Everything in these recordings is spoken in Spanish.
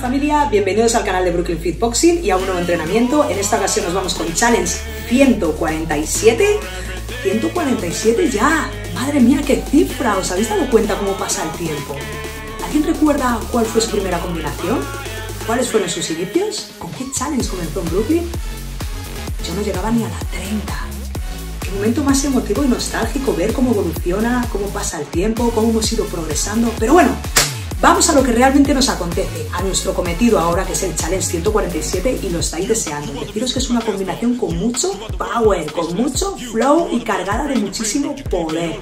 familia, bienvenidos al canal de Brooklyn Fit Boxing y a un nuevo entrenamiento. En esta ocasión nos vamos con Challenge 147. 147 ya. Madre mía, qué cifra. ¿Os habéis dado cuenta cómo pasa el tiempo? ¿Alguien recuerda cuál fue su primera combinación? ¿Cuáles fueron sus inicios? ¿Con qué challenge comenzó en Brooklyn? Yo no llegaba ni a la 30. Qué momento más emotivo y nostálgico ver cómo evoluciona, cómo pasa el tiempo, cómo hemos ido progresando. Pero bueno, Vamos a lo que realmente nos acontece, a nuestro cometido ahora que es el Challenge 147 y lo estáis deseando. Deciros que es una combinación con mucho power, con mucho flow y cargada de muchísimo poder.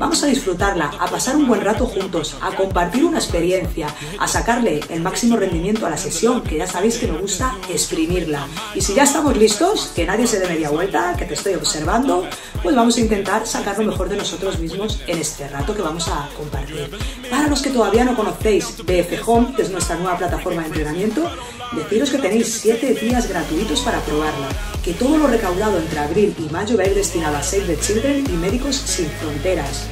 Vamos a disfrutarla, a pasar un buen rato juntos, a compartir una experiencia, a sacarle el máximo rendimiento a la sesión, que ya sabéis que me gusta exprimirla. Y si ya estamos listos, que nadie se dé media vuelta, que te estoy observando, pues vamos a intentar sacar lo mejor de nosotros mismos en este rato que vamos a compartir. Para los que todavía no conocen BF Home, que es nuestra nueva plataforma de entrenamiento, deciros que tenéis 7 días gratuitos para probarla, que todo lo recaudado entre abril y mayo va a ir destinado a Save the Children y Médicos Sin Fronteras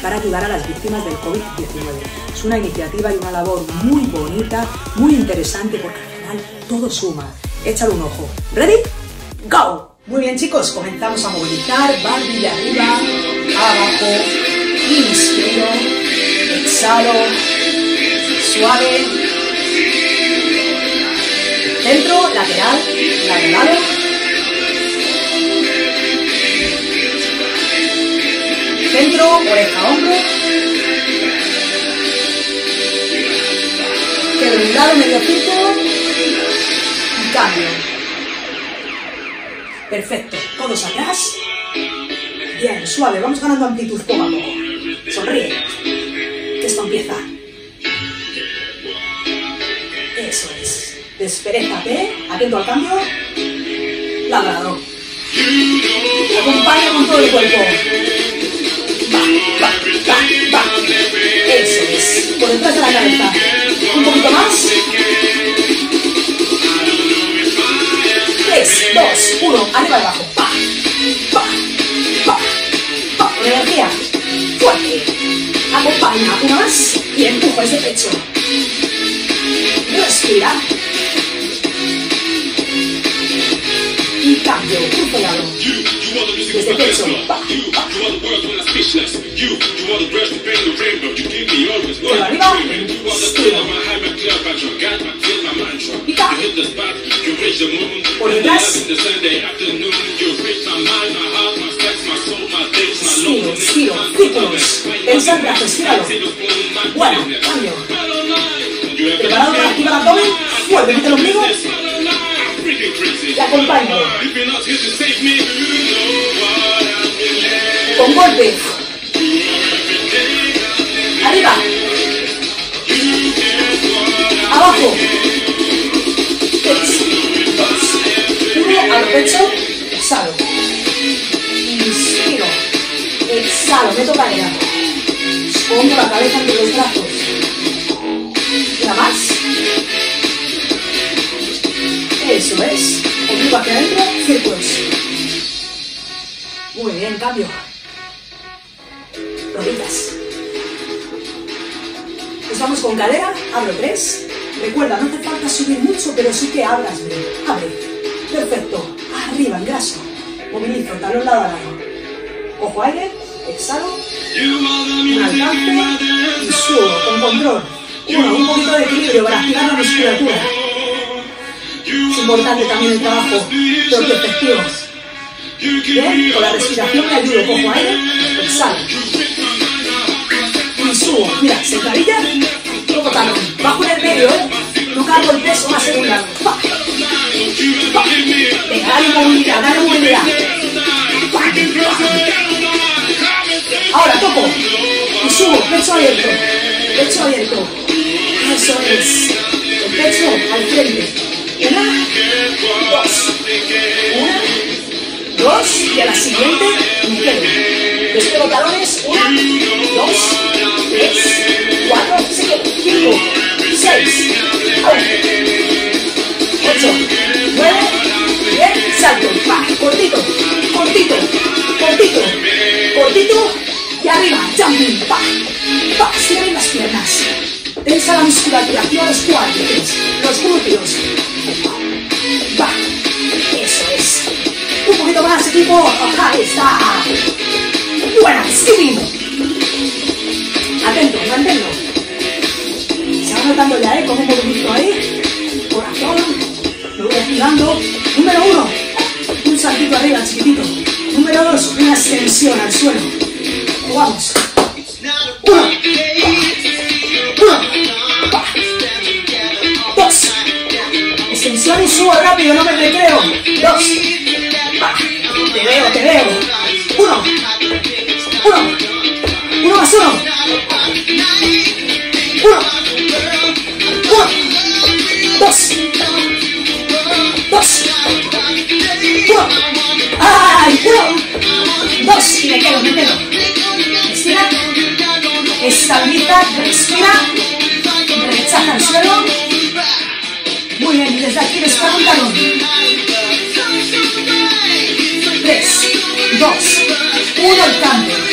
para ayudar a las víctimas del COVID-19. Es una iniciativa y una labor muy bonita, muy interesante, porque al final todo suma. Échale un ojo. ¿Ready? ¡Go! Muy bien chicos, comenzamos a movilizar, barbilla arriba, abajo, inspiro, exhalo, suave, centro, lateral, lado, lado, centro, oreja, hombro, quedo de lado, medio círculo cambio. Perfecto, todos atrás. Bien, suave, vamos ganando amplitud poco a poco. Sonríe, que esto empieza. Es. Desperezate, atento al cambio. Labrador. Acompaña con todo el cuerpo. Va, va, va, va. Eso es. Por detrás de la cabeza. Un poquito más. 3, 2, 1. Arriba y abajo. Pa, pa, pa, pa. Con energía. Fuerte. Acompaña. Una más. Y empuja ese pecho. Respira. you got your infernal. You, the of You, you are the when I speechless. You, you are the breath the rainbow. You give me. You are the of my high, feel my mantra. You hit the spot, you the in the Sunday afternoon. You my mind, my my soul, my days, Bueno, cambio. Preparado para activar abdomen, vuelve, los conmigo. Y acompaño. Con golpe. Arriba. Abajo. Uno. Al pecho. Exhalo. Inspiro. Exhalo. Meto cadera. Pongo la cabeza entre los brazos. Una más. Eso es. Ombligo hacia adentro, círculos. Muy bien, cambio. Rodillas. Nos vamos con cadera, abro tres. Recuerda, no te falta subir mucho, pero sí que abras bien. Abre. Perfecto. Arriba, en graso. Movilizo, talón lado a lado. Ojo aire, exhalo. Un alcance y subo con control. Uno, un poquito de equilibrio para activar la musculatura. Es importante también el trabajo propioceptivo. Bien, con la respiración me ayudo, cojo aire, exhalo. Y subo, mira, sentadilla, toco talón. Bajo en el medio, ¿eh? No cargo el peso más en un lado. Pa, pa. Venga, dale movilidad, dale movilidad. Ahora toco y subo, pecho abierto, pecho abierto. Eso es. El pecho al frente. Una, dos. Una, dos. Y a la siguiente, quedo. Despego talones. Una, dos, tres, cuatro, cinco, cinco, seis, ocho, nueve, diez. Salto. Cortito, cortito, cortito, cortito. Y arriba, jumping. Pa, las piernas. Tensa la musculatura, activa los cuádriceps, los glúteos. Eso es. Un poquito más, equipo. Ahí está. Buena, skipping. Atento, manténlo. Se va notando ya, ¿eh? Con un movimiento ahí. Corazón. Lo voy activando. Número uno. Un saltito arriba, chiquitito. Número dos, una extensión al suelo. Jugamos. Uno. Rápido, no me recreo. Dos. Te veo, te veo. Uno. Uno. Uno más uno. Uno. Uno. Dos. Dos. Uno. ¡Ay! Uno. Dos. Y me quedo, me quedo. Estira. Estabiliza. Respira. Rechaza el suelo. Muy bien. Y desde aquí descarga un talón. Tres. Dos. Uno. El cambio.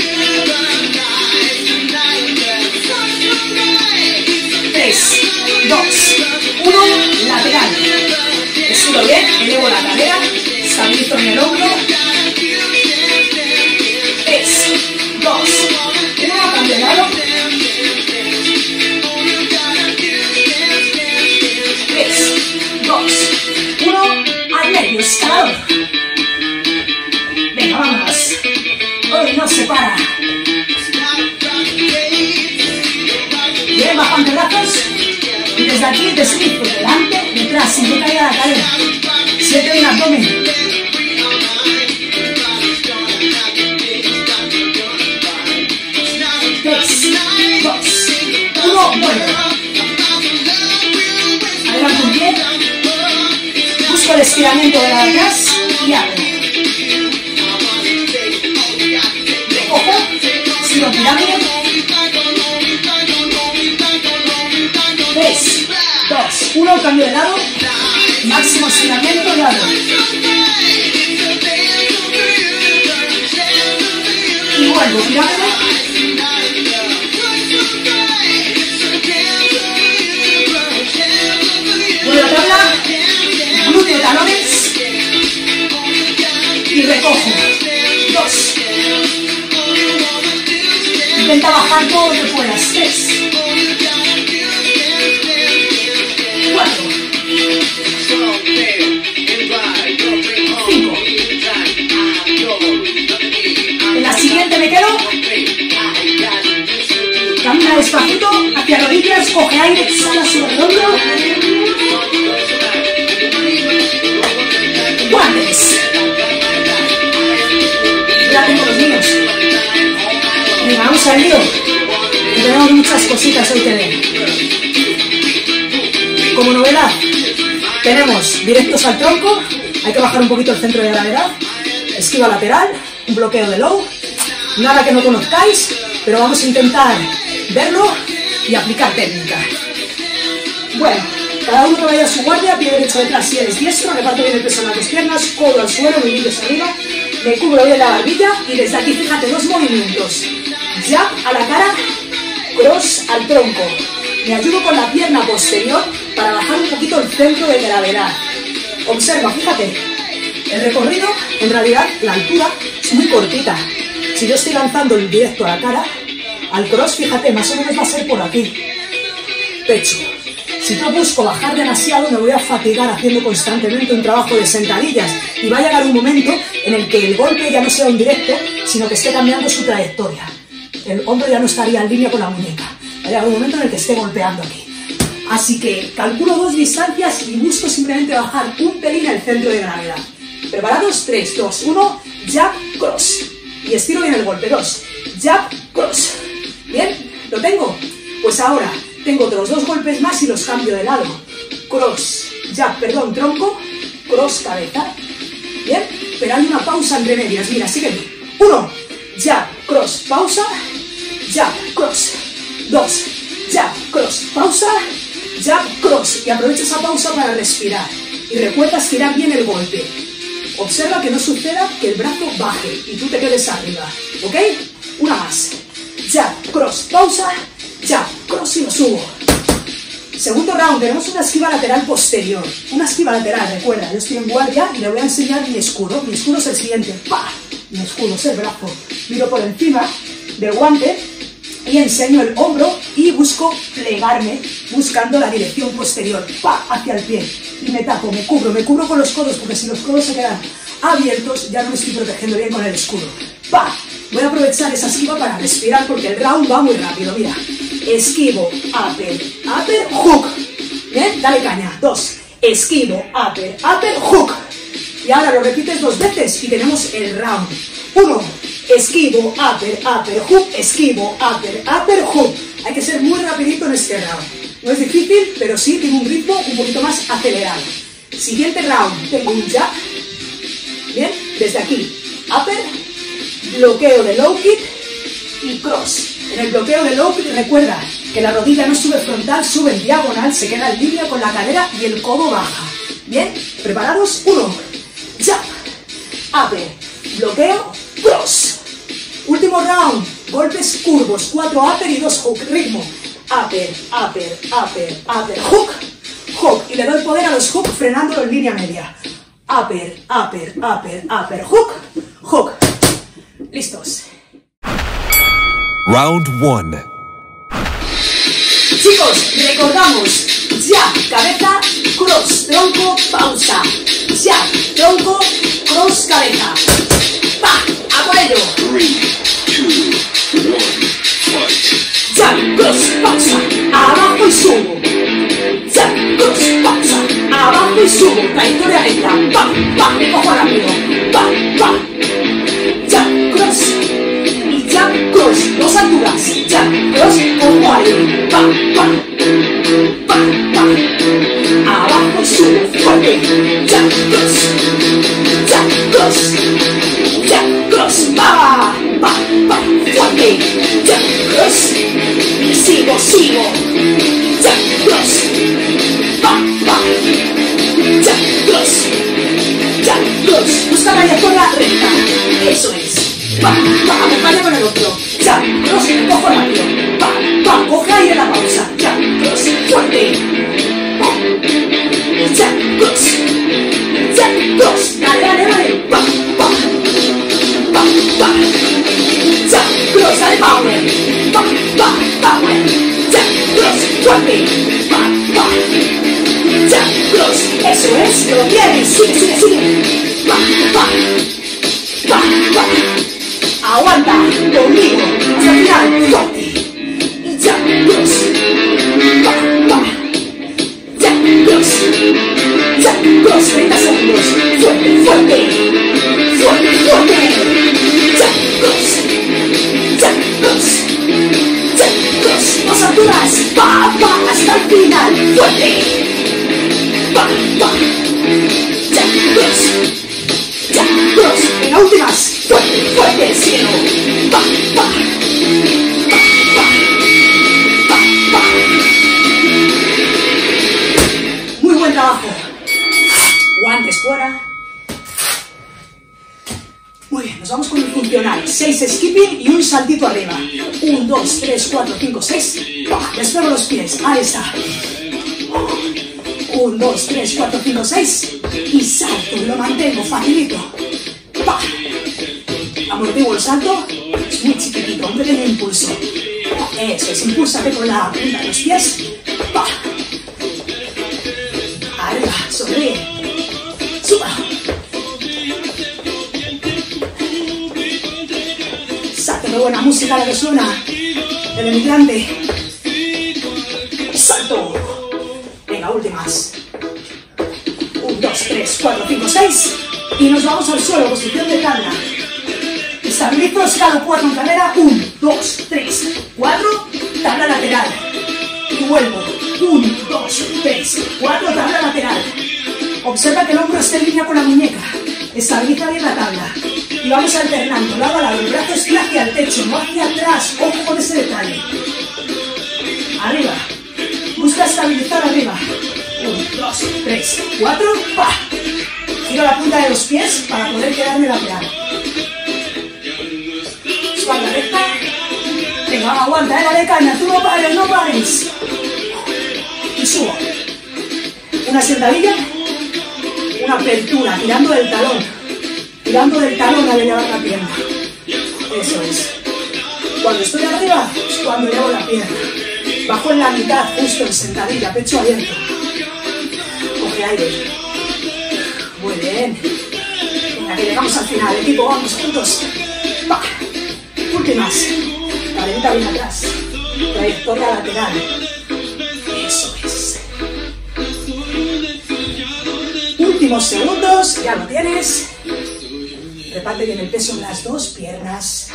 Y desde aquí deslizo delante, detrás, sin que caiga la cadera. Siete en abdomen. Tres, dos, uno, vuelve. Adelante un pie. Busco el estiramiento de la de atrás y abro. Recojo, sigo pirámide. Uno cambio de lado, máximo estiramiento, lado. Y vuelvo, girando. Vuelvo a tabla, glúteo talones y recojo. Dos. Intenta bajar todo lo que puedas. Tres. Despacito hacia rodillas, coge aire, exhala sobre el hombro. Guantes. Ya tengo los míos. Venga, vamos al lío. Tenemos muchas cositas hoy que. Como novedad, tenemos directos al tronco. Hay que bajar un poquito el centro de gravedad. Esquiva lateral, un bloqueo de low. Nada que no conozcáis, pero vamos a intentar verlo y aplicar técnica. Bueno, cada uno que vaya a su guardia, pie derecho detrás si eres diestro, reparto bien el peso en las dos piernas, codo al suelo, nudillos arriba, me cubro bien la barbilla y desde aquí fíjate dos movimientos. Jab a la cara, cross al tronco. Me ayudo con la pierna posterior para bajar un poquito el centro de gravedad. Observa, fíjate, el recorrido, en realidad la altura es muy cortita. Si yo estoy lanzando el directo a la cara, al cross, fíjate, más o menos va a ser por aquí. Pecho. Si yo busco bajar demasiado, me voy a fatigar haciendo constantemente un trabajo de sentadillas y va a llegar un momento en el que el golpe ya no sea un directo, sino que esté cambiando su trayectoria. El hombro ya no estaría en línea con la muñeca. Va a llegar un momento en el que esté golpeando aquí. Así que calculo dos distancias y busco simplemente bajar un pelín el centro de gravedad. ¿Preparados? 3, 2, 1, jab, cross. Y estiro bien el golpe. 2, jab, cross. ¿Lo tengo? Pues ahora tengo otros dos golpes más y los cambio de lado. Cross, jab, perdón, tronco, cross, cabeza. ¿Bien? Pero hay una pausa entre medias. Mira, sígueme. Uno, jab, cross, pausa, jab, cross. Dos, jab, cross, pausa, jab, cross. Y aprovecha esa pausa para respirar. Y recuerda estirar bien el golpe. Observa que no suceda que el brazo baje y tú te quedes arriba. ¿Ok? Una más. Jab, cross, pausa, jab, cross y lo subo. Segundo round, tenemos una esquiva lateral posterior. Una esquiva lateral, recuerda, yo estoy en guardia y le voy a enseñar mi escudo. Mi escudo es el siguiente. ¡Pah! Mi escudo es el brazo. Miro por encima del guante y enseño el hombro y busco plegarme buscando la dirección posterior, pa, hacia el pie. Y me tapo, me cubro, me cubro con los codos porque si los codos se quedan abiertos ya no me estoy protegiendo bien con el escudo. Pa, voy a aprovechar esa esquiva para respirar porque el round va muy rápido, mira. Esquivo, upper, upper, hook. Bien, dale caña. Dos, esquivo, upper, upper, hook. Y ahora lo repites dos veces y tenemos el round. Uno, esquivo, upper, upper, hook, esquivo, upper, upper, hook. Hay que ser muy rapidito en este round. No es difícil, pero sí tiene un ritmo un poquito más acelerado. Siguiente round, tengo un jab. Bien, desde aquí, upper, bloqueo de low kick y cross. En el bloqueo de low kick recuerda que la rodilla no sube frontal, sube en diagonal, se queda en línea con la cadera y el codo baja. Bien, preparados, uno, jab, upper, bloqueo, cross. Último round, golpes curvos, cuatro upper y dos hook, ritmo. Upper, upper, upper, upper, hook, hook. Y le doy poder a los hook frenándolo en línea media. Upper, upper, upper, upper, hook, hook. Listos. Round 1. Chicos, recordamos, ya, cabeza, cross, tronco, pausa. Ya, tronco, cross, cabeza. Pa, a por ello. Three, two, one, fight. Ya, cross, pausa. Abajo y subo. Ya, cross, pausa. Abajo y subo. Trayectoria recta. Pa, pa, me cojo rápido. Pa, pa. Cross. Dos alturas. Ya, cross, cojo aire. Pa, pa. Pa, pa. Abajo y subo. Fuerte. Ya, cross. Ya, cross. Ya, cross. Pa, pa, pa. Fuerte. Ya, cross. Sigo, sigo. Ya, cross. Pa, pa. Ya, cross. Ya, cross. Busca la recta. Eso es. Pa, pa, acompaña con el otro. Ya, cross, me cojo rápido. Pa, pa, coge aire la pausa. Ya, cross, fuerte. De buena música la que suena. El emigrante. Salto. Venga, últimas. 1, 2, 3, 4, 5, 6. Y nos vamos al suelo, posición de tabla. Estabilizo escalo cuatro en cadera. 1, 2, 3, 4. Tabla lateral. Y vuelvo. 1, 2, 3, 4. Tabla lateral. Observa que el hombro esté en línea con la muñeca. Estabiliza bien la tabla. Y vamos alternando, lado a lado. El brazo es hacia el techo, no hacia atrás. Ojo con ese detalle. Arriba. Busca estabilizar arriba. 1, 2, 3, 4. ¡Pa! Giro la punta de los pies para poder quedarme lateral. Espalda recta. Venga, aguanta, eh, dale caña. Tú no pares, no pares. Y subo. Una sentadilla, una apertura, tirando del talón. Tirando del talón al elevar la pierna. Eso es. Cuando estoy arriba es cuando elevo la pierna. Bajo en la mitad, justo en sentadilla, pecho abierto. Coge aire. Muy bien. Venga, que llegamos al final. Equipo, vamos juntos. Va. Últimas. Cadenta bien atrás. Trayectoria lateral. Eso es. Últimos segundos. Ya lo tienes. Reparte bien el peso en las dos piernas.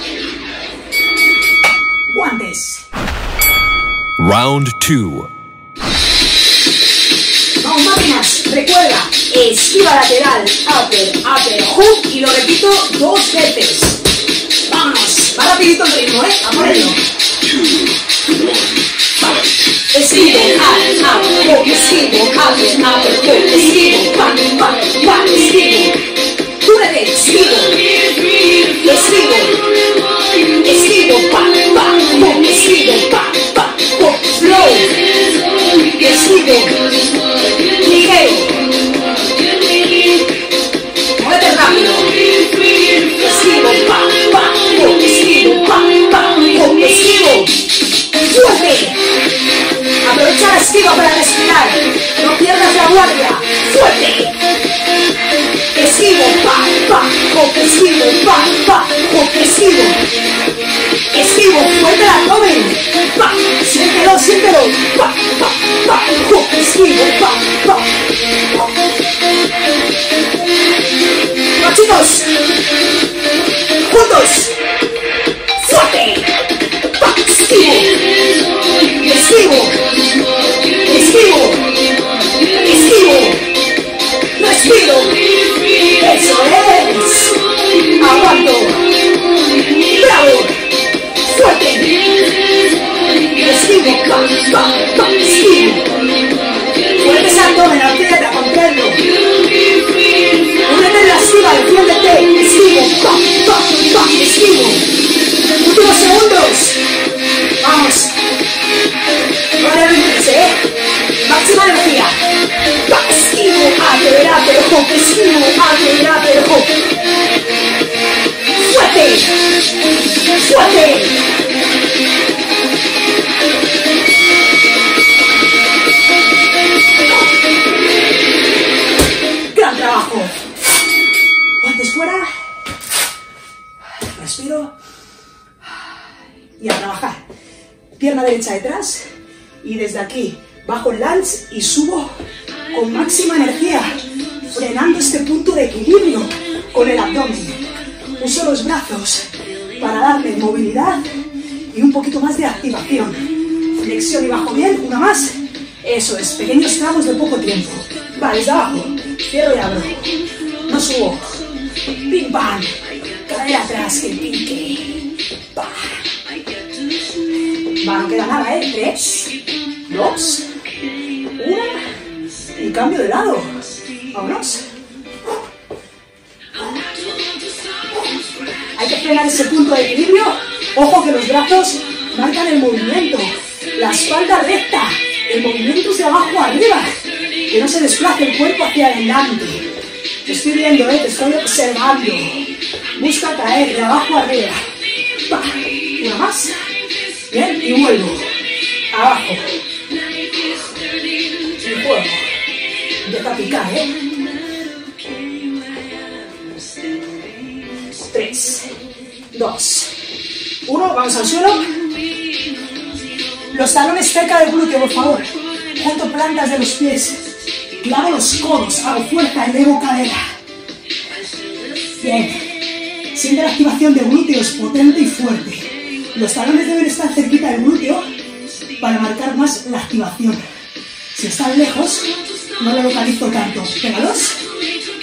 Guantes. Round two. Vamos máquinas, recuerda, esquiva lateral, upper, upper, hook y lo repito dos veces. Vámonos, va rapidito el ritmo, ¿eh? A por ello. Esquivo, up, up, hook, esquivo, upper, upper, hook, esquivo, back, back, back, esquivo. Cúbrete, esquivo, esquivo, esquivo, back, back, hook, esquivo, back, back, hook, slow, esquivo, ligero. Muévete rápido. Esquivo, pa, pa, hook, esquivo, pa, pa, hook, esquivo. Fuerte. Aprovecha la esquiva para respirar. No pierdas la guardia. Fuerte. Pa, hook, esquivo, pa, pa, hook, esquivo. Esquivo, fuerte abdomen. Pa, siéntelo, siéntelo. Pa, pa, pa, hook, esquivo, pa, pa. No, chicos. Juntos. Fuerte. Pa, esquivo. Esquivo. Esquivo. Esquivo. Eso Aguanto. Bravo. Fuerte. Esquivo. Pa, pa, pa, esquivo. Fuerte ese abdomen, aprieta, contraerlo. Únete la esquiva, defiéndete. Esquivo. Últimos segundos. Vamos. Rindes, ¿eh? Máxima energía. Pa, esquivo, adelante, hook, esquivo, adelante. Fuerte. Gran trabajo. Guantes fuera. Respiro. Y a trabajar. Pierna derecha detrás. Y desde aquí bajo el lunge y subo con máxima energía. Frenando este punto de equilibrio con el abdomen. Uso los brazos para darle movilidad y un poquito más de activación. Flexión y bajo bien. Una más. Eso es. Pequeños tramos de poco tiempo. Va, desde abajo. Cierro y abro. No subo. Pim pam. Cadera atrás, que pique. Va, no queda nada, ¿eh? Tres, dos, una. Y cambio de lado. Vámonos. Frenar ese punto de equilibrio. Ojo que los brazos marcan el movimiento. La espalda recta. El movimiento es de abajo arriba. Que no se desplace el cuerpo hacia adelante. Te estoy viendo, ¿eh? te estoy observando. Busca caer de abajo arriba. Una más. Bien, y vuelvo. Abajo. Y juego. Empieza a picar, ¿eh? Uno. Vamos al suelo. Los talones cerca del glúteo, por favor. Junto plantas de los pies. Hago los codos. Hago fuerza, elevo cadera. Bien. Siente la activación de glúteos potente y fuerte. Los talones deben estar cerquita del glúteo para marcar más la activación. Si están lejos, no lo localizo tanto. Pégalos.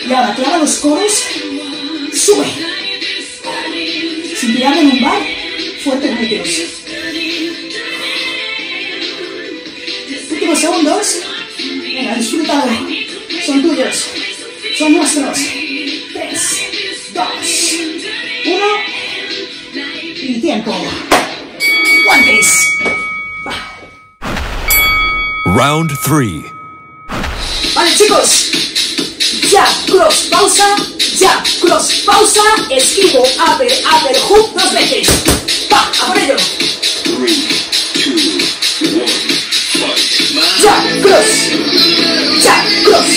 Y ahora clava los codos. Sube. Sin tirar de lumbar, fuerte glúteos. Últimos segundos. Venga, disfrútalo. Son tuyos. Son nuestros. Tres, dos, uno. Y tiempo. Guantes. Round 3. Chicos. Ya, cross, pausa. Ya, cross, pausa. Esquivo, upper, upper, hook dos veces. Va, a por ello. Three, two, one. Ya, cross. Ya, cross.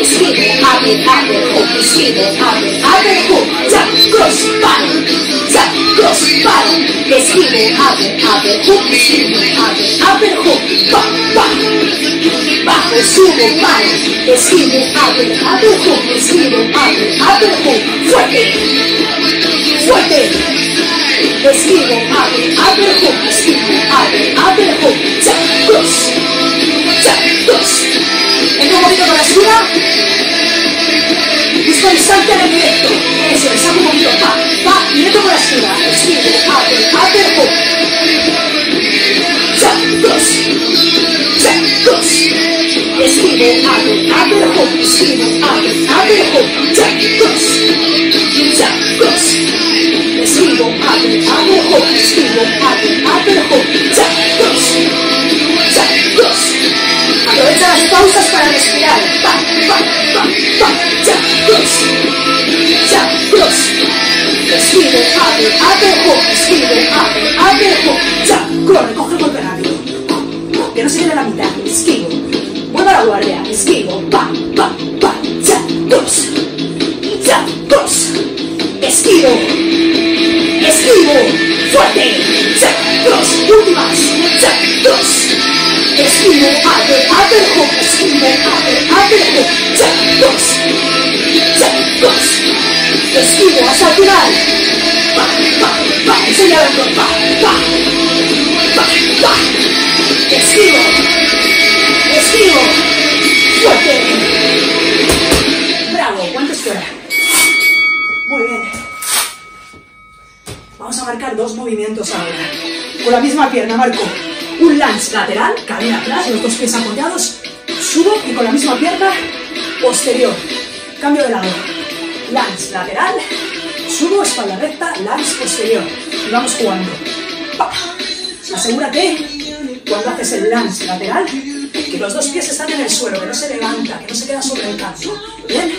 Esquivo, upper, upper, hook. Esquivo, upper, upper, hook. Ya, cross, palo. Ya, cross, palo. Esquivo, upper, upper, hook. Esquivo, upper, upper, hook. Va, va. Esquivo, upper, upper, hook. Esquivo, upper, upper, hook. Fuerte. Fuerte. Esquivo, upper, upper, hook. Esquivo, upper, upper, hook. Ya, cross. Ya, cross. Entra un con la escuda. Busco distancia en el directo. Eso, saco un poquito. Va, va, y entro con la escuda. Ya. Ya. Esquivo, upper, upper, hook. Ya, cross. Ya, cross. Esquivo, upper, upper, hook. Esquivo, upper, upper, hook. Ya, cross. Ya, cross. Aprovecha las pausas para respirar. Va, va, va, va. Ya, cross. Ya, cross. Esquivo, upper, upper, hook. Esquivo, upper, upper, hook. Ya, corre, coge el golpe rápido. Que no se quede la mitad. Esquivo. Guardia. Esquivo. Va, va, va. Ya, cross. Ya, cross. Esquivo. Esquivo. Fuerte. Ya, cross. Últimas. Ya, cross. Esquivo. Upper, hook. Esquivo. Upper, hook. Ya, cross. Ya, cross. Esquivo hasta el final. Va, va, va. Enseña el otro. Va, va. Va, va. Esquivo. Esquivo. Fuerte. Bravo. ¿Cuántos fuera? Muy bien. Vamos a marcar dos movimientos ahora. Con la misma pierna marco un lance lateral, cadera atrás, los dos pies apoyados, subo y con la misma pierna posterior. Cambio de lado. Lance lateral, subo, espalda recta, lance posterior. Y vamos jugando. Pa. Asegúrate, cuando haces el lance lateral, que los dos pies están en el suelo, que no se levanta, que no se queda sobre el canto. Bien,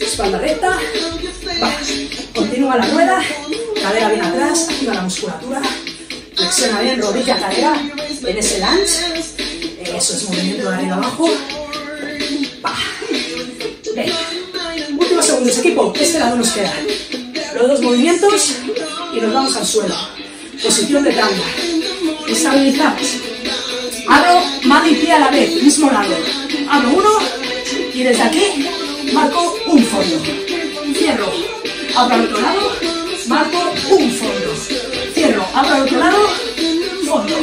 espalda recta. Continúa la rueda, cadera bien atrás, activa la musculatura, flexiona bien rodilla, cadera, en ese lance. Eso es movimiento de arriba abajo. Bien. Últimos segundos, equipo. Este lado nos queda. Los dos movimientos y nos vamos al suelo. Posición de tabla. Estabilizamos. Abro mano y pie a la vez, mismo lado. Abro uno y desde aquí marco un fondo. Cierro. Abro al otro lado, marco un fondo. Cierro. Abro al otro lado, fondo.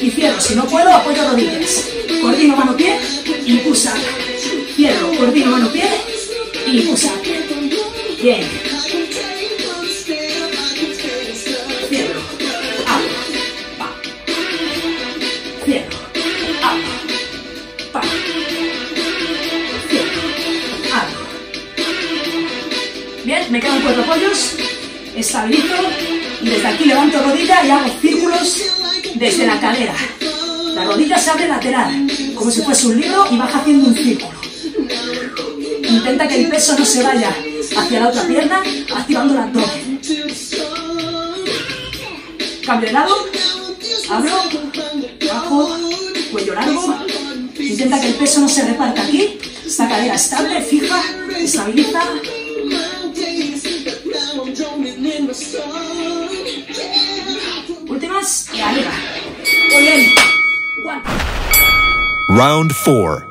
Y cierro. Si no puedo, apoyo rodillas. Coordino mano-pie, impulsa. Cierro. Coordino mano-pie, impulsa. Bien. Me quedan cuatro apoyos. Estabilizo. Y desde aquí levanto rodilla y hago círculos desde la cadera. La rodilla se abre lateral, como si fuese un libro y baja haciendo un círculo. Intenta que el peso no se vaya hacia la otra pierna, activando el abdomen. Cambio de lado, abro, bajo, cuello largo. Intenta que el peso no se reparta aquí. Esta cadera estable, fija, estabiliza. Últimas y arriba. Muy bien. One. Round 4.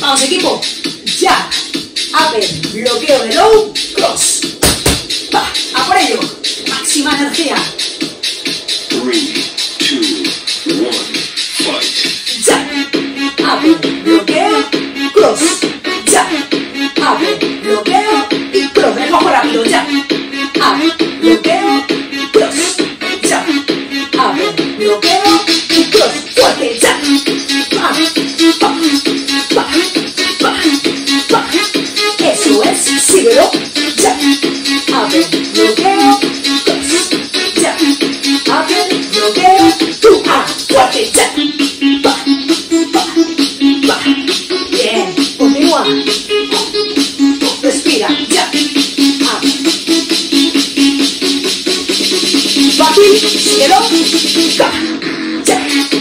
Vamos equipo. Ya. Upper. Bloqueo de low. Cross. Va. A por ello. Máxima energía. Three, two, one, fight. Ya. Upper. Bloqueo. Cross. Hello? Da.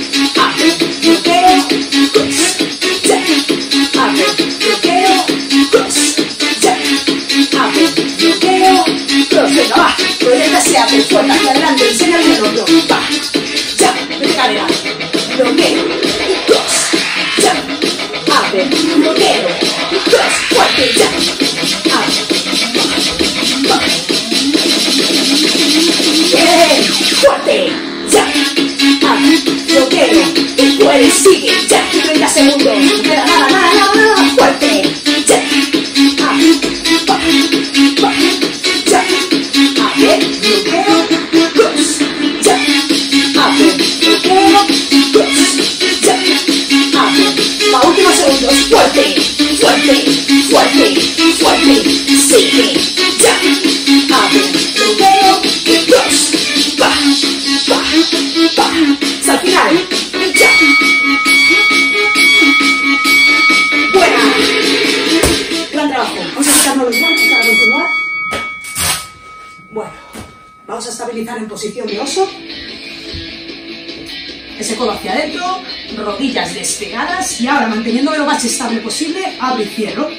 Estable posible, abro y cierro,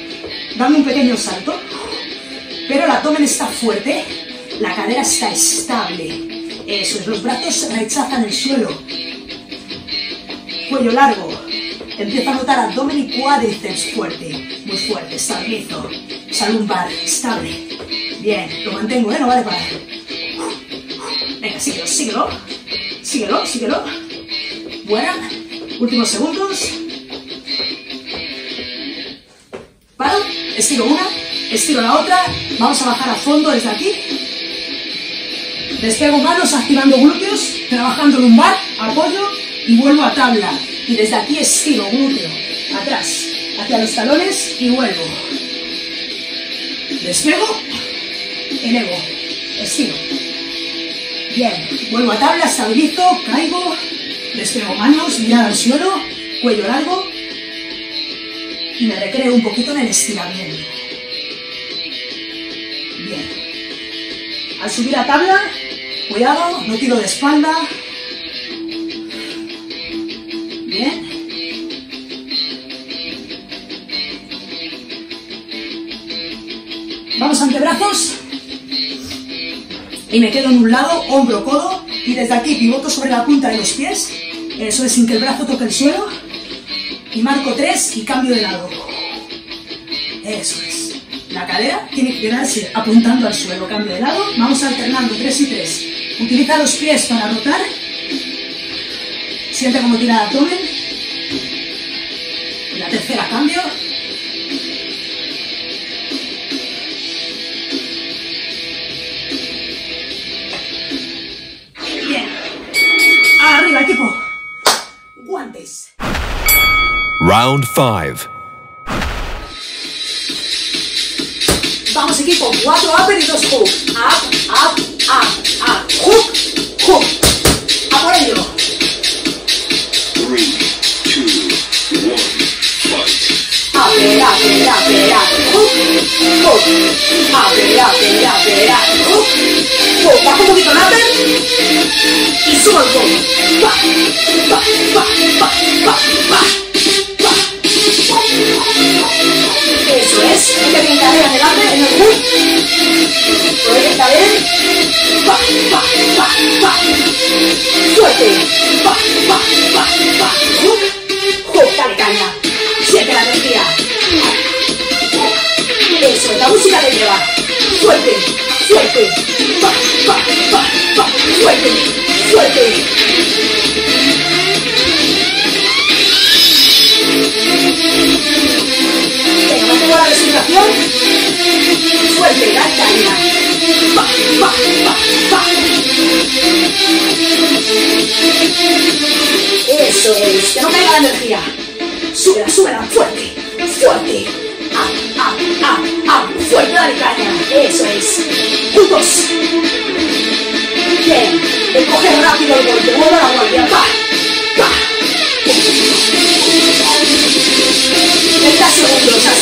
dando un pequeño salto. Pero el abdomen está fuerte, la cadera está estable. Eso es, los brazos rechazan el suelo. Cuello largo. Empiezo a notar abdomen y cuádriceps fuerte. Muy fuerte, estabilizo. Esa lumbar, estable. Bien, lo mantengo, ¿eh? No vale parar. Venga, síguelo, síguelo. Síguelo, síguelo. Buena. Últimos segundos. Estiro una. Estiro la otra. Vamos a bajar a fondo desde aquí. Despego manos activando glúteos, trabajando lumbar, apoyo y vuelvo a tabla. Y desde aquí estiro glúteo, atrás, hacia los talones y vuelvo. Despego, elevo, estiro. Bien, vuelvo a tabla, estabilizo, caigo, despego manos, mirada al suelo, cuello largo y me recreo un poquito en el estiramiento. Bien. Al subir a tabla, cuidado, no tiro de espalda. Bien. Vamos antebrazos. Y me quedo en un lado, hombro, codo. Y desde aquí pivoto sobre la punta de los pies. Eso es sin que el brazo toque el suelo. Y marco tres y cambio de lado. Eso es. La cadera tiene que quedarse apuntando al suelo. Cambio de lado. Vamos alternando tres y tres. Utiliza los pies para rotar. Siente como tira el abdomen. Round 5. Vamos equipo, 4 upper y 2 hook. Up, up, up, up. Hook, hook. A por ello. Three, two, one, fight. Upper, upper, upper, upper. Hook, hook. Upper, upper, upper, upper. Hook, hook. Bajo un poquito el upper. Y subo el hook. Pa, pa, pa, pa, pa, pa. Pa. Eso es. Mete bien cadera upper, en el hook. Proyecta bien. Pa, pa, pa, pa. Fuerte. Pa, pa, pa, pa. Hook, hook. Dale caña. Siente la energía. Eso es, la música te lleva. Fuerte, fuerte. Pa, pa, pa, pa. Fuerte, fuerte. Venga, la respiración. Fuerte, dale caña. Pa, pa, pa, pa. Eso es, que no caiga la energía. Súbela, súbela, fuerte, fuerte. Up, up, up, up, fuerte, dale caña. Eso es. Juntos. Bien, encoge rápido el golpe, mueve la guardia. Pa, pa.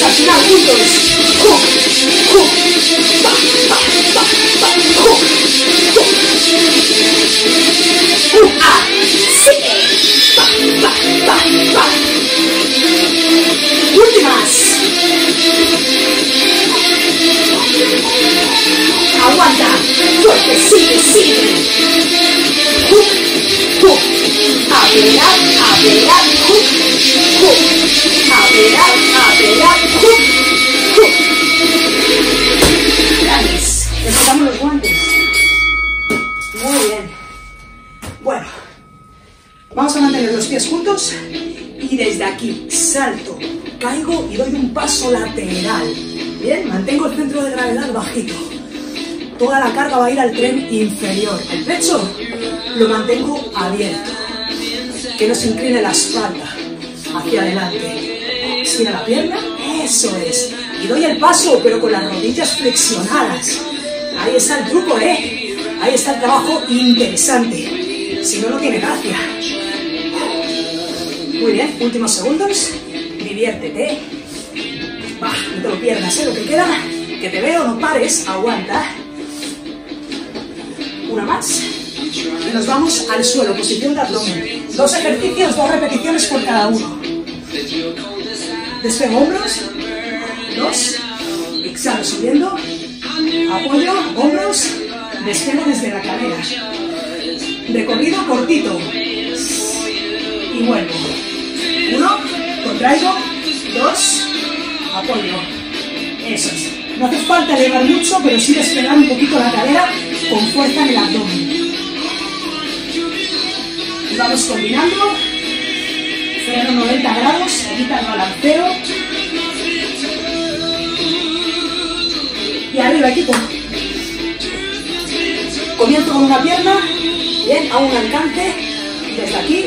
30 segundos hasta el final, juntos. Hook, hook, pa, pa, pa, pa, hook, hook. Un, ah, sigue. Pa, pa, pa, pa. Últimas. Aguanta. Fuerte, sigue, sigue. Hook, hook. Apelar, apelar, hook. Apelar, apelar, los guantes. Muy bien. Bueno, vamos a mantener los pies juntos y desde aquí salto, caigo y doy un paso lateral. Bien, mantengo el centro de gravedad bajito. Toda la carga va a ir al tren inferior. El pecho lo mantengo abierto. Que no se incline la espalda hacia adelante. Estira la pierna, eso es. Y doy el paso, pero con las rodillas flexionadas. Ahí está el truco, ¿eh? Ahí está el trabajo interesante. Si no, no tiene gracia. Muy bien, últimos segundos. Diviértete. Va, no te lo pierdas, ¿eh? Lo que queda, que te veo, no pares, aguanta. Una más. Y nos vamos al suelo, posición de abdomen. Dos ejercicios, dos repeticiones por cada uno. Despego hombros. Dos. Exhalo subiendo. Apoyo, hombros. Despego desde la cadera. Recorrido cortito. Y vuelvo. Uno. Contraigo. Dos. Apoyo. Eso es. No hace falta elevar mucho, pero sí despegar un poquito la cadera con fuerza en el abdomen. Vamos combinando. Freno 90 grados, evita el balanceo. Y arriba, equipo. Comienzo con una pierna. Bien, hago un alcance. Desde aquí.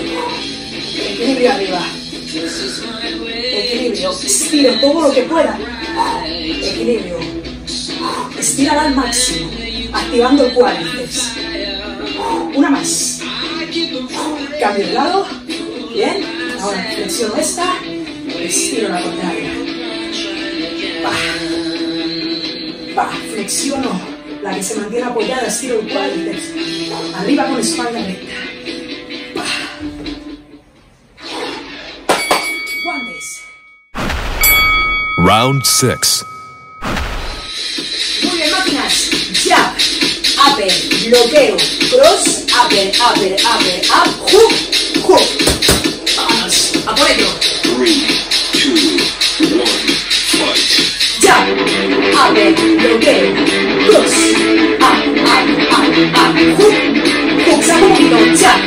Equilibrio arriba. Equilibrio. Estiro todo lo que pueda. Equilibrio. Estira al máximo. Activando el cuádriceps. Una más. Cambio de lado. Bien. Ahora flexiono esta. Estiro la contraria. Va. Va. Flexiono. La que se mantiene apoyada. Estiro el cuádriceps. Arriba con espalda recta. Round 6. Upper, bloqueo, cross, upper, upper, upper, up, hook, hook. Vámonos, a por ello. Three, two, one, fight. Jab, upper, bloqueo, cross, up, up, up, up, hook, hook. Saco un poquito, jab,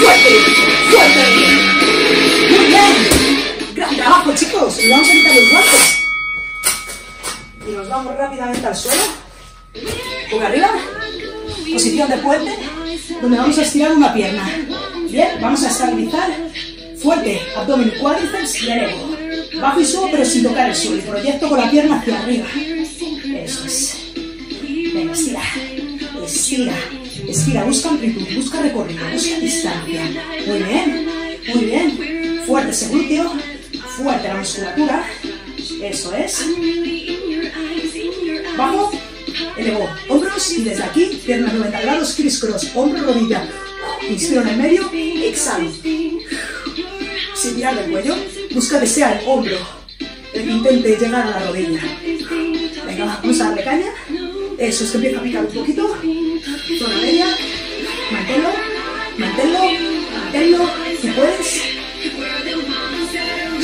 fuerte, fuerte, muy bien, gran trabajo chicos, y vamos a quitar los guantes, y nos vamos rápidamente al suelo, boca arriba, posición de puente, donde vamos a estirar una pierna. Bien, vamos a estabilizar fuerte abdomen cuádriceps y el ego. Bajo y subo, pero sin tocar el suelo. Y proyecto con la pierna hacia arriba. Eso es. Venga, estira. Estira. Estira. Busca amplitud, busca recorrido, busca distancia. Muy bien. Muy bien. Fuerte ese glúteo. Fuerte la musculatura. Eso es. Bajo. Elevo hombros y desde aquí, piernas 90 grados, criss cross, hombro, rodilla. Inspiro en el medio, exhalo. Sin tirar del cuello, busca que sea el hombro el que intente llegar a la rodilla. Venga, vamos a darle caña. Eso es que empieza a picar un poquito. Zona media. Manténlo, manténlo, manténlo. Si puedes.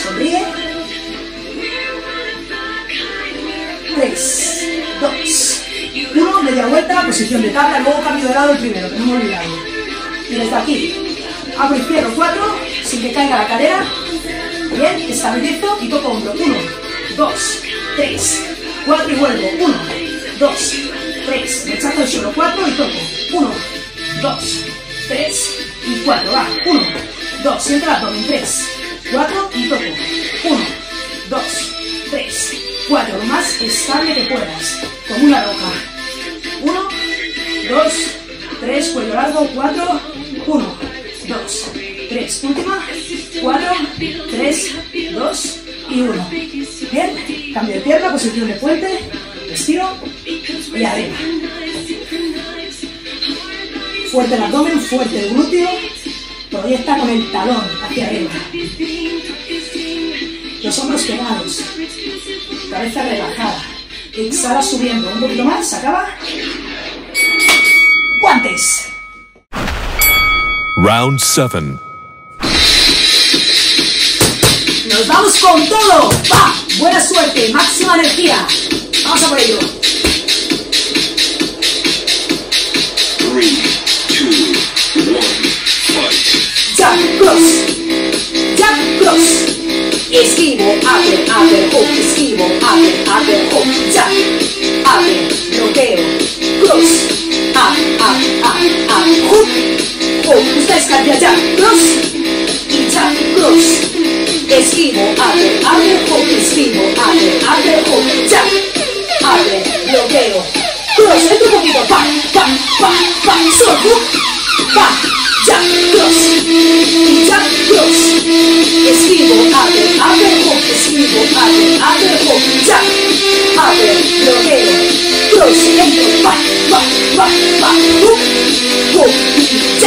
Sonríe. Tres, dos, uno, media vuelta, posición de tabla, luego cambio de lado el primero, que no me olvidado. Y desde aquí, abro y cierro cuatro, sin que caiga la cadera. Bien, estabilizo y toco hombro. Uno, dos, tres, cuatro y vuelvo. Uno, dos, tres, rechazo el suelo. Cuatro y toco. Uno, dos, tres y cuatro. Va, uno, dos, siento el abdomen. Tres, cuatro y toco. Uno, dos, tres, cuatro. Lo más estable que puedas, como una roca. Uno, dos, tres, cuello largo, cuatro, uno, dos, tres, última, cuatro, tres, dos y uno. Bien, cambio de pierna, posición de puente, estiro y arriba. Fuerte el abdomen, fuerte el glúteo, proyecta con el talón hacia arriba. Los hombros pegados, cabeza relajada. Exhala subiendo, un poquito más, acaba. Guantes. Round 7. Nos vamos con todo. ¡Va! Buena suerte, máxima energía. Vamos a por ello. Three, two, one, fight. Jump, cross. Jump, cross. Esquivo, upper, upper, hook. Esquivo, upper, upper, hook. Jump, upper, bloqueo. Cross. Up, up, up, up. Ustedes cambian jump, cross. Y jump, cross. Esquivo, upper, upper, hook. Esquivo, upper, upper, hook. Jump, upper, bloqueo. Cross. Entra un poquito. Pa, pa, pa, pa. Solo hook. Pa, jump, cross. Y jump, cross. Esquivo, upper, upper, hook. Esquivo, upper, upper, hook. Jump, upper, bloqueo. Cross. Entro. Pa, pa, pa, pa. Hook, hook. Y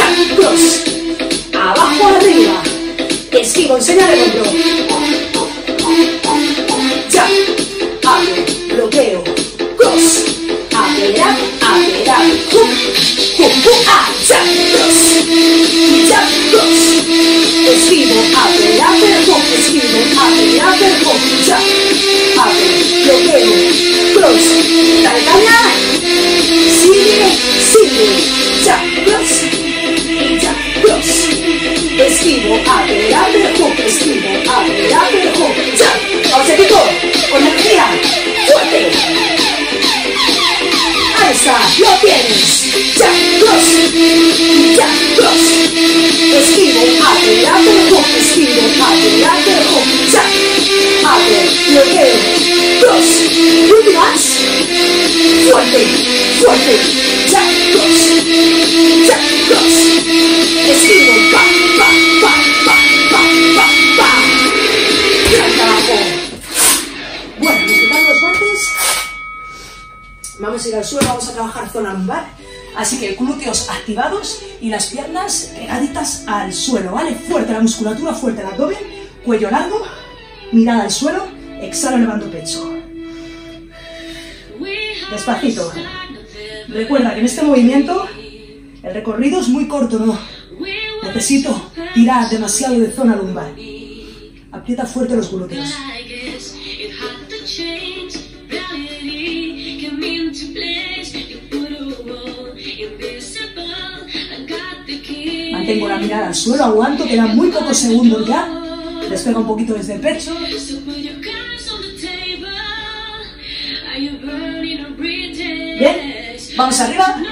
Enseña el hombro. Jump, upper, bloqueo. Cross. Upper, up, upper, up. Hook, ah, jump, cross. Y jump, cross. Esquivo, upper, hook. Esquivo, upper, hook. Jump, upper, bloqueo. Cross. Dale caña. Sigue, sigue. Jump, cross. Y jump, cross. Esquivo, upper, upper, Pico. Con energía. Fuerte. Ahí está, lo tienes. Jump, cross. Y jump, cross. Esquivo, upper, hook. Esquivo, upper, hook. Jump, upper, bloqueo. Cross. Últimas. Fuerte, fuerte. Jump, cross. Jump, cross. Esquivo, pa, pa, pa, pa, Vamos a ir al suelo, vamos a trabajar zona lumbar. Así que glúteos activados y las piernas pegaditas al suelo, ¿vale? Fuerte la musculatura, fuerte el abdomen, cuello largo, mirada al suelo, exhalo elevando pecho. Despacito. Recuerda que en este movimiento el recorrido es muy corto, ¿no? Necesito tirar demasiado de zona lumbar. Aprieta fuerte los glúteos. Mantengo la mirada al suelo, aguanto, quedan muy pocos segundos ya. Despega un poquito desde el pecho. Bien, vamos arriba.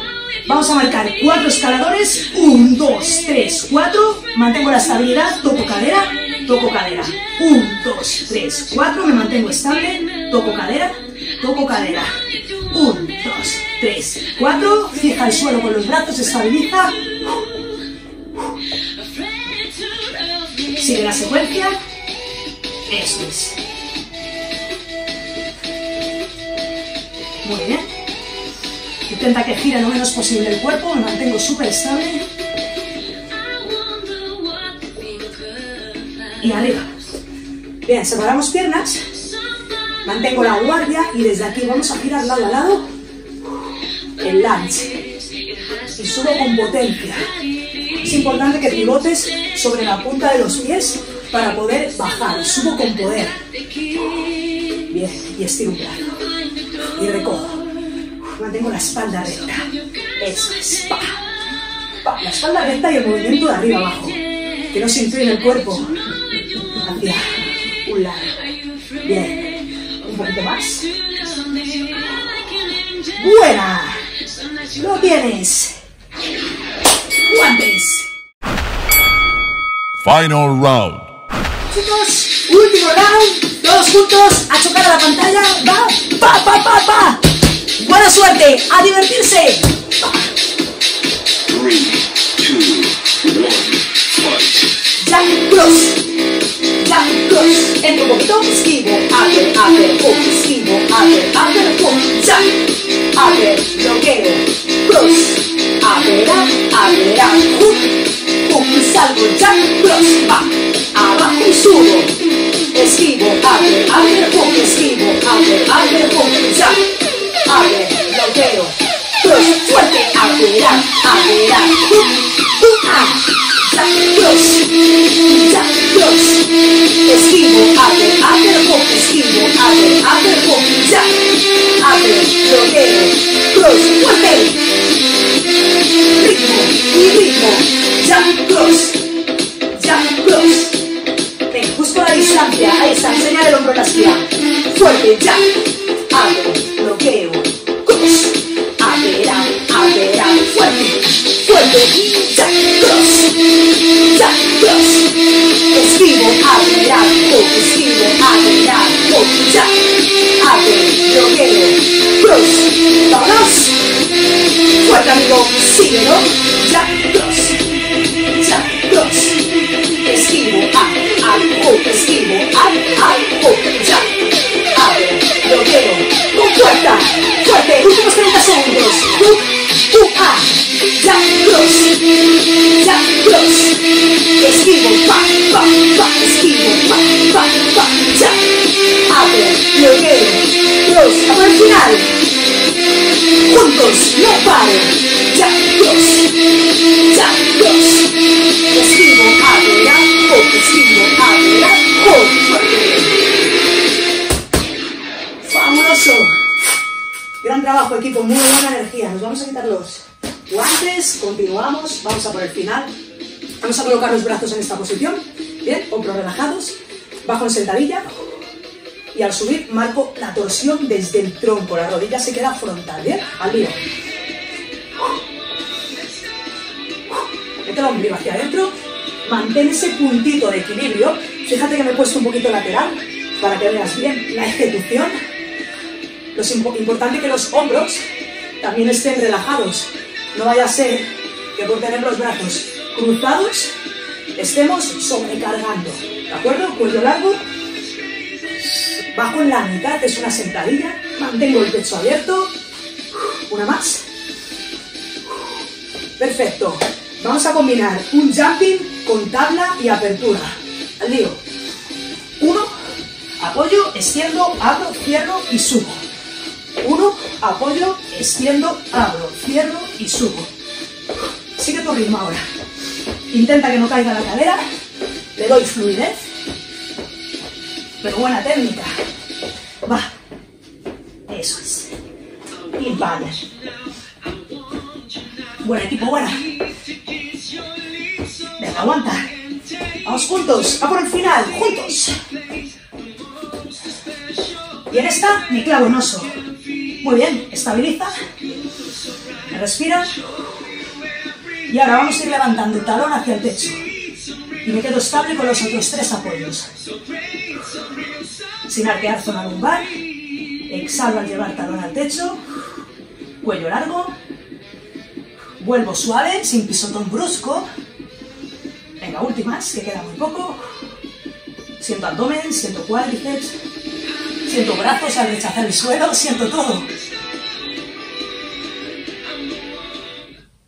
Vamos a marcar cuatro escaladores. Un, dos, tres, cuatro. Mantengo la estabilidad, toco cadera. toco cadera. 1, 2, 3, 4, me mantengo estable, toco cadera, toco cadera. 1, 2, 3, 4, fija el suelo con los brazos, estabiliza. Sigue la secuencia. Eso es. Muy bien. Intenta que gire lo menos posible el cuerpo, me mantengo súper estable. Y arriba. Bien, separamos piernas. Mantengo la guardia y desde aquí vamos a girar lado a lado el lunge. Y subo con potencia. Es importante que pivotes sobre la punta de los pies para poder bajar. Subo con poder. Bien, y estiro un brazo. Y recojo. Mantengo la espalda recta. Eso es. Pa. Pa. La espalda recta y el movimiento de arriba abajo. Que no se incline el cuerpo hacia un lado. Bien. Un poquito más. Buena. Lo tienes. Guantes. Final round. Chicos, último round. Todos juntos a chocar a la pantalla. Va. Pa, pa, pa, pa. Buena suerte. A divertirse. Three, two, one, Jack Cross. Entro un poquito. Esquivo. Upper, upper, hook. Esquivo. Upper, upper, hook. Jack. Upper. Bloqueo. Cross. Upper, up. Hook. Hook salgo. Jack Cross. Va. Abajo y subo. Esquivo. Upper, upper, hook. Esquivo. Upper, upper, hook. Jack. Upper. Bloqueo. Cross. Fuerte. Upper, up. Hook. Hook, ah. Jack Cross. Esquivo, upper, upper, hook, esquivo, upper, upper, hook, jack, upper, bloqueo, cross, fuerte. Ritmo y ritmo, jack cross, jack cross. Ven, busco la distancia, ahí está, enseña el hombro a la esquina. Fuerte, jack, upper, bloqueo, cross, upper, up, up, fuerte, fuerte, jack cross, jack cross. Esquivo, up, hook, esquivo, up, hook, jack, upper, bloqueo, cross, vámonos. Fuerte amigo, síguelo, jack por. Juntos, no paren. Cross. Esquivo, upper, up, hook, esquivo, upper, up, hook, fuerte. Fabuloso. Gran trabajo, equipo, muy buena energía. Nos vamos a quitar los guantes, continuamos, vamos a por el final. Vamos a colocar los brazos en esta posición. Bien, hombros relajados, bajo en sentadilla. Y al subir marco la torsión desde el tronco. La rodilla se queda frontal, ¿bien? Al lío. Mete el ombligo hacia adentro. Mantén ese puntito de equilibrio. Fíjate que me he puesto un poquito lateral para que veas bien la ejecución. Lo impo- importante que los hombros también estén relajados. No vaya a ser que por tener los brazos cruzados estemos sobrecargando. ¿De acuerdo? Cuello largo. Bajo en la mitad, es una sentadilla. Mantengo el pecho abierto. Una más. Perfecto. Vamos a combinar un jumping con tabla y apertura. Al lío. Uno, apoyo, extiendo, abro, cierro y subo. Uno, apoyo, extiendo, abro, cierro y subo. Sigue tu ritmo ahora. Intenta que no caiga la cadera. Le doy fluidez. Pero buena técnica. Va. Eso es. Y vaya. Buen equipo, buena. Venga, aguanta. Vamos juntos. A por el final. Juntos. Y en esta, mi clavo en oso. Muy bien. Estabiliza. Respira. Y ahora vamos a ir levantando el talón hacia el techo. Y me quedo estable con los otros tres apoyos. Sin arquear zona lumbar. Exhalo al llevar talón al techo. Cuello largo. Vuelvo suave, sin pisotón brusco. Venga, últimas, que queda muy poco. Siento abdomen, siento cuádriceps, siento brazos al rechazar el suelo, siento todo.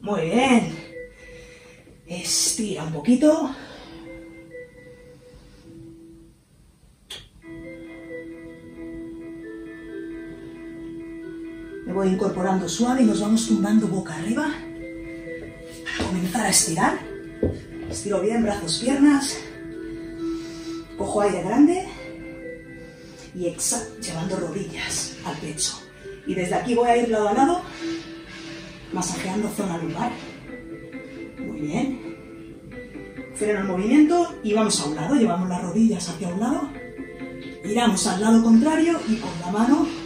Muy bien. Estira un poquito. Me voy incorporando suave y nos vamos tumbando boca arriba para comenzar a estirar. Estiro bien brazos, piernas. Cojo aire grande y exhalo, llevando rodillas al pecho. Y desde aquí voy a ir lado a lado, masajeando zona lumbar. Muy bien. Freno el movimiento y vamos a un lado, llevamos las rodillas hacia un lado. Giramos al lado contrario y con la mano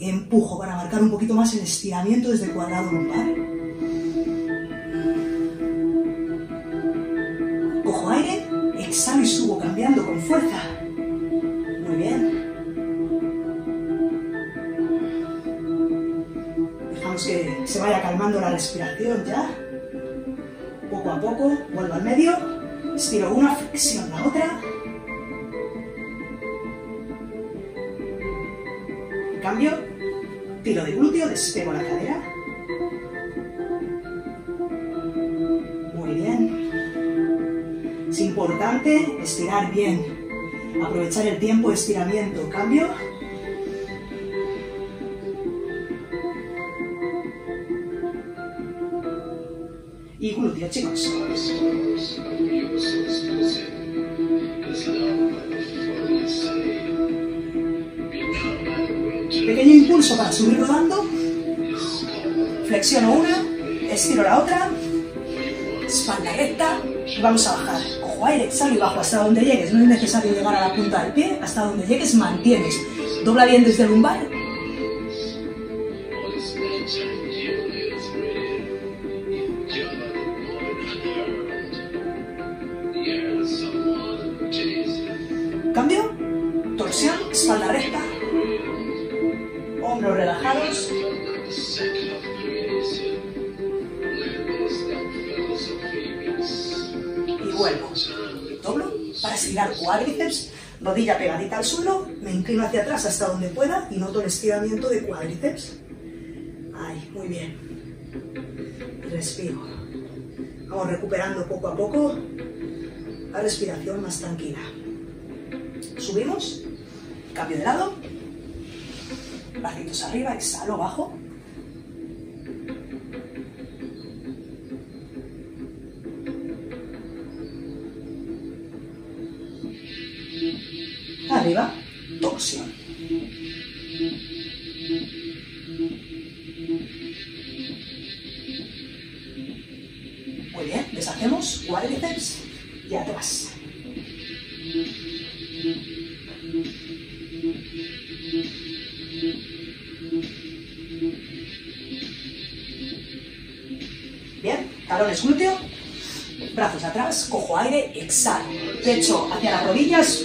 empujo para marcar un poquito más el estiramiento desde el cuadrado lumbar. Cojo aire, exhalo y subo cambiando con fuerza. Muy bien. Dejamos que se vaya calmando la respiración ya. Poco a poco, vuelvo al medio, estiro una, flexión la otra. Despego la cadera. Muy bien. Es importante estirar bien, aprovechar el tiempo de estiramiento. Cambio. Y vamos a bajar. Cojo aire, exhalo y bajo hasta donde llegues. No es necesario llegar a la punta del pie. Hasta donde llegues mantienes. Dobla bien desde el lumbar. Rodilla pegadita al suelo, me inclino hacia atrás hasta donde pueda y noto el estiramiento de cuádriceps. Ahí, muy bien. Respiro. Vamos recuperando poco a poco la respiración más tranquila. Subimos, cambio de lado, bracitos arriba, exhalo, bajo. pecho hacia las rodillas,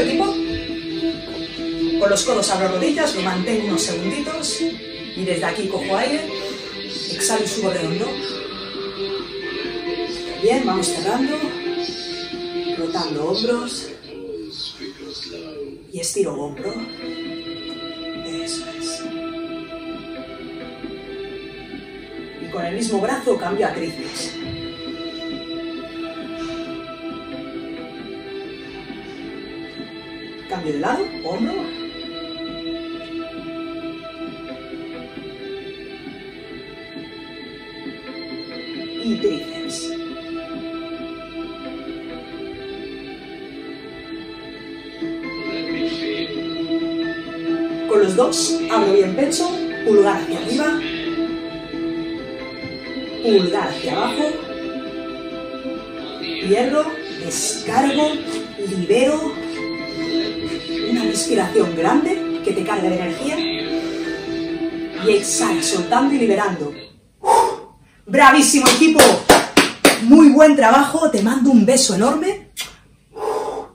equipo. Con los codos abro rodillas, lo mantengo unos segunditos y desde aquí cojo aire, exhalo y subo redondo. Bien, vamos cerrando, rotando hombros y estiro hombro. Eso es. Y con el mismo brazo cambio a tríceps. Cambio de lado, hombro bajo. Y tríceps. Con los dos, abro bien pecho, pulgar hacia arriba, pulgar hacia abajo, hierro, descargo, libero, una respiración grande que te cargue de energía y exhala, soltando y liberando. ¡Bravísimo equipo! Muy buen trabajo, te mando un beso enorme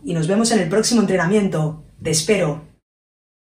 y nos vemos en el próximo entrenamiento. Te espero.